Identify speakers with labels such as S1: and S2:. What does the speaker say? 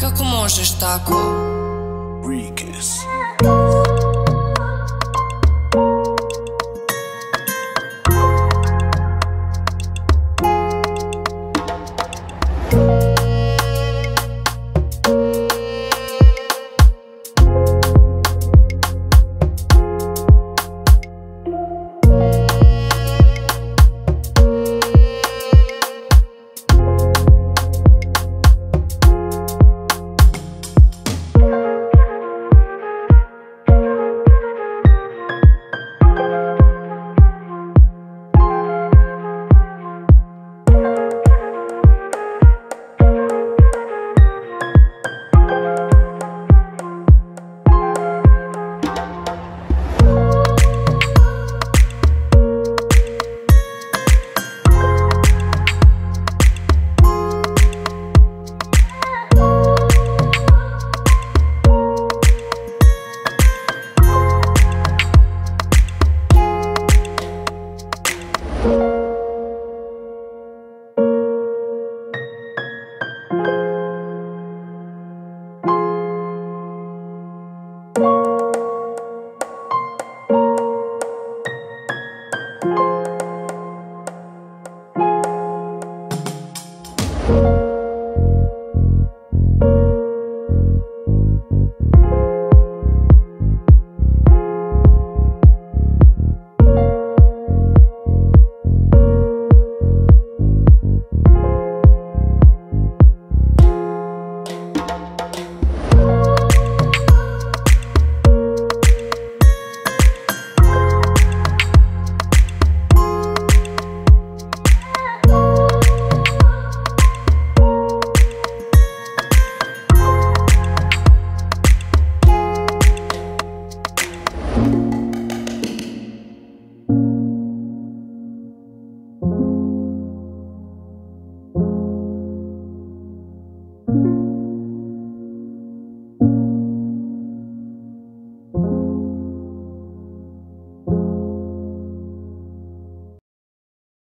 S1: Kako možeš tako?
S2: Rikes. Música